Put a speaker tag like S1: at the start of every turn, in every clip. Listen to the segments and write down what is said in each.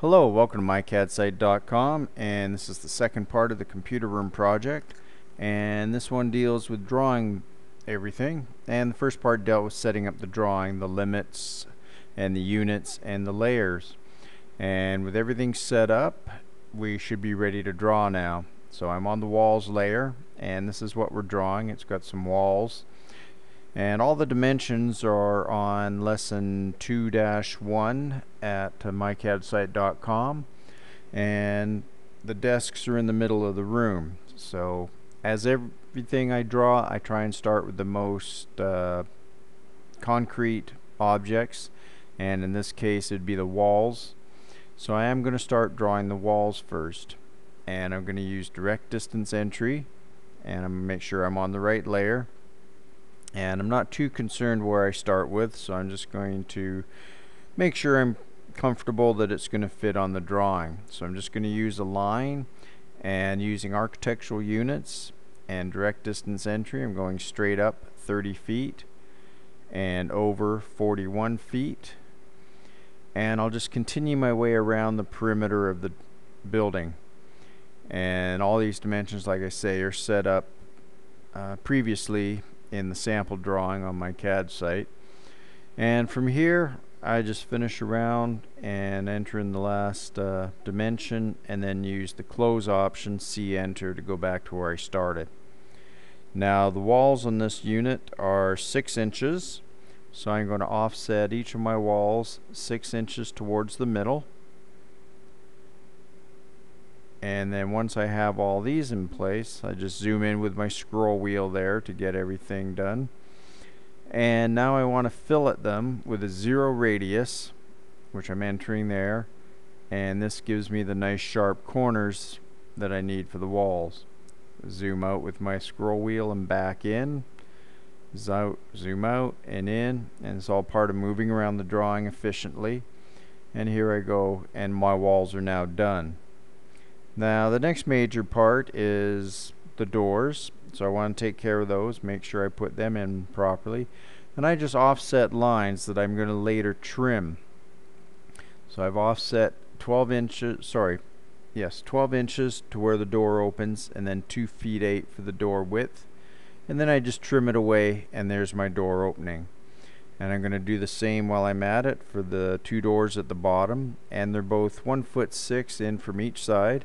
S1: Hello, welcome to mycadsite.com and this is the second part of the computer room project and this one deals with drawing everything and the first part dealt with setting up the drawing, the limits and the units and the layers and with everything set up we should be ready to draw now. So I'm on the walls layer and this is what we're drawing. It's got some walls and all the dimensions are on lesson 2-1 at mycadsite.com and the desks are in the middle of the room. So as everything I draw I try and start with the most uh, concrete objects. And in this case it'd be the walls. So I am going to start drawing the walls first. And I'm going to use direct distance entry. And I'm going to make sure I'm on the right layer and I'm not too concerned where I start with so I'm just going to make sure I'm comfortable that it's going to fit on the drawing. So I'm just going to use a line and using architectural units and direct distance entry I'm going straight up 30 feet and over 41 feet. And I'll just continue my way around the perimeter of the building. And all these dimensions like I say are set up uh, previously in the sample drawing on my CAD site. And from here, I just finish around and enter in the last uh, dimension and then use the close option, C enter to go back to where I started. Now the walls on this unit are 6 inches, so I'm going to offset each of my walls 6 inches towards the middle and then once I have all these in place I just zoom in with my scroll wheel there to get everything done. And now I want to fillet them with a zero radius which I'm entering there. And this gives me the nice sharp corners that I need for the walls. Zoom out with my scroll wheel and back in. Zoom out and in and it's all part of moving around the drawing efficiently. And here I go and my walls are now done now the next major part is the doors. So I want to take care of those, make sure I put them in properly. And I just offset lines that I'm going to later trim. So I've offset 12 inches, sorry, yes, 12 inches to where the door opens and then 2 feet 8 for the door width. And then I just trim it away and there's my door opening. And I'm going to do the same while I'm at it for the two doors at the bottom. And they're both 1 foot 6 in from each side.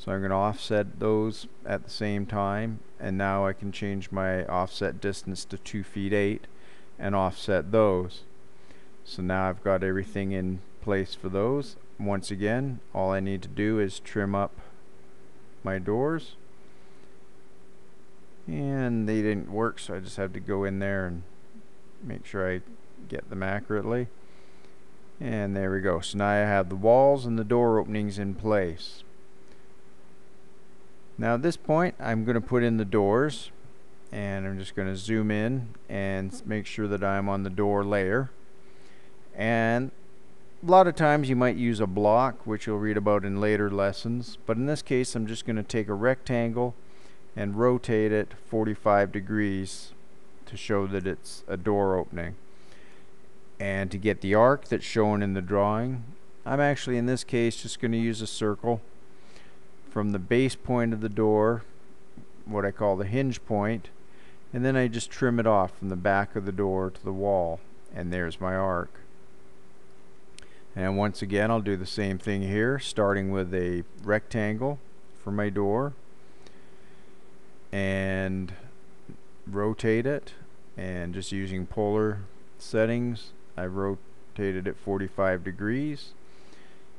S1: So I'm going to offset those at the same time and now I can change my offset distance to 2 feet 8 and offset those. So now I've got everything in place for those. Once again all I need to do is trim up my doors and they didn't work so I just have to go in there and make sure I get them accurately and there we go so now I have the walls and the door openings in place now at this point I'm going to put in the doors and I'm just going to zoom in and make sure that I'm on the door layer. And a lot of times you might use a block which you'll read about in later lessons but in this case I'm just going to take a rectangle and rotate it 45 degrees to show that it's a door opening. And to get the arc that's shown in the drawing I'm actually in this case just going to use a circle from the base point of the door what I call the hinge point and then I just trim it off from the back of the door to the wall and there's my arc. And once again I'll do the same thing here starting with a rectangle for my door and rotate it and just using polar settings I rotated it 45 degrees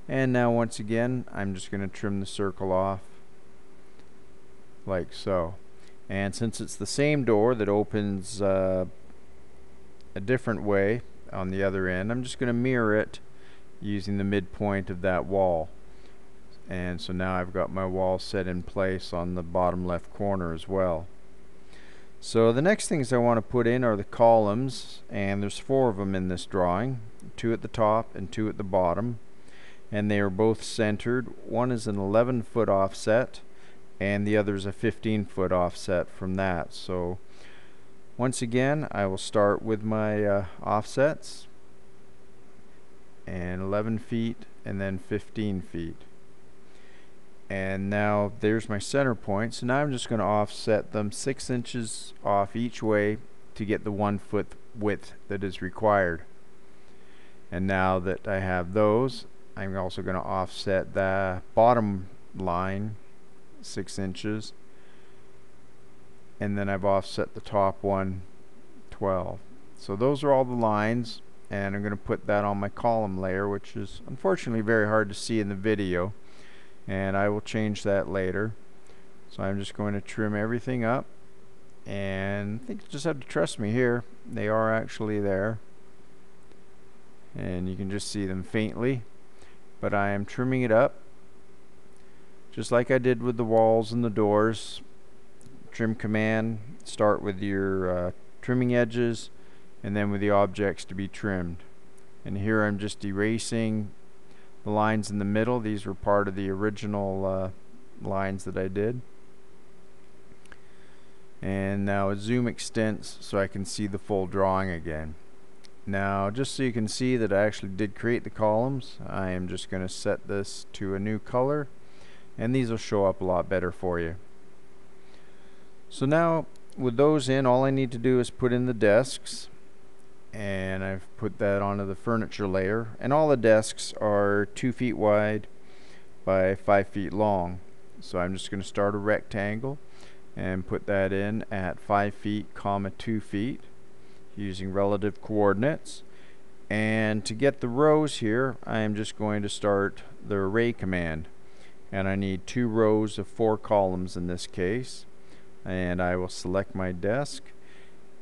S1: and now once again I'm just going to trim the circle off like so. And since it's the same door that opens uh, a different way on the other end I'm just going to mirror it using the midpoint of that wall. And so now I've got my wall set in place on the bottom left corner as well. So the next things I want to put in are the columns and there's four of them in this drawing two at the top and two at the bottom and they are both centered. One is an 11 foot offset and the other is a 15 foot offset from that. So once again I will start with my uh, offsets and 11 feet and then 15 feet and now there's my center point so now I'm just going to offset them six inches off each way to get the one foot width that is required and now that I have those I'm also going to offset the bottom line six inches. And then I've offset the top one 12 so those are all the lines and I'm going to put that on my column layer which is unfortunately very hard to see in the video. And I will change that later. So I'm just going to trim everything up. And I think you just have to trust me here. They are actually there. And you can just see them faintly but I am trimming it up just like I did with the walls and the doors. Trim command start with your uh, trimming edges and then with the objects to be trimmed. And here I'm just erasing the lines in the middle. These were part of the original uh, lines that I did. And now zoom extents so I can see the full drawing again now just so you can see that I actually did create the columns I am just going to set this to a new color and these will show up a lot better for you. So now with those in all I need to do is put in the desks and I've put that onto the furniture layer and all the desks are two feet wide by five feet long. So I'm just going to start a rectangle and put that in at five feet comma two feet using relative coordinates. And to get the rows here I am just going to start the array command. And I need two rows of four columns in this case. And I will select my desk.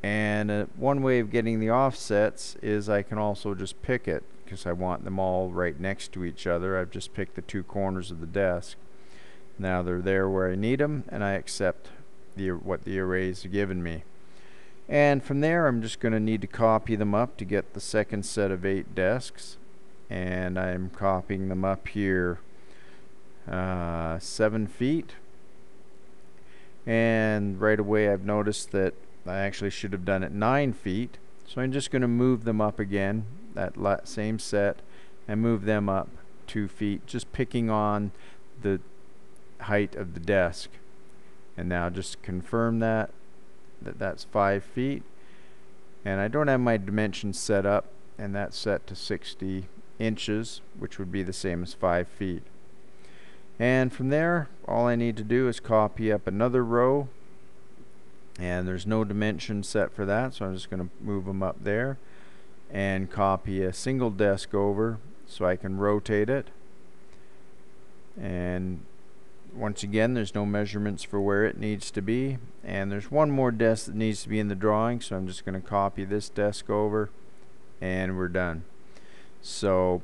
S1: And uh, one way of getting the offsets is I can also just pick it because I want them all right next to each other. I've just picked the two corners of the desk. Now they're there where I need them and I accept the what the arrays have given me and from there I'm just going to need to copy them up to get the second set of eight desks. And I'm copying them up here uh, seven feet. And right away I've noticed that I actually should have done it nine feet. So I'm just going to move them up again that same set and move them up two feet just picking on the height of the desk. And now just confirm that that that's five feet. And I don't have my dimensions set up and that's set to 60 inches which would be the same as five feet. And from there all I need to do is copy up another row and there's no dimension set for that so I'm just going to move them up there and copy a single desk over so I can rotate it. And once again there's no measurements for where it needs to be and there's one more desk that needs to be in the drawing so I'm just going to copy this desk over and we're done. So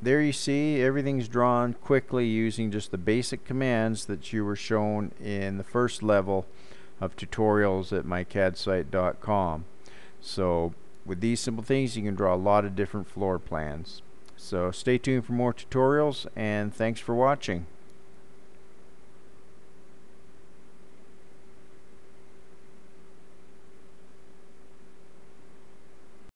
S1: there you see everything's drawn quickly using just the basic commands that you were shown in the first level of tutorials at mycadsite.com so with these simple things you can draw a lot of different floor plans. So stay tuned for more tutorials and thanks for watching